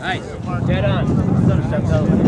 Nice. Dead on.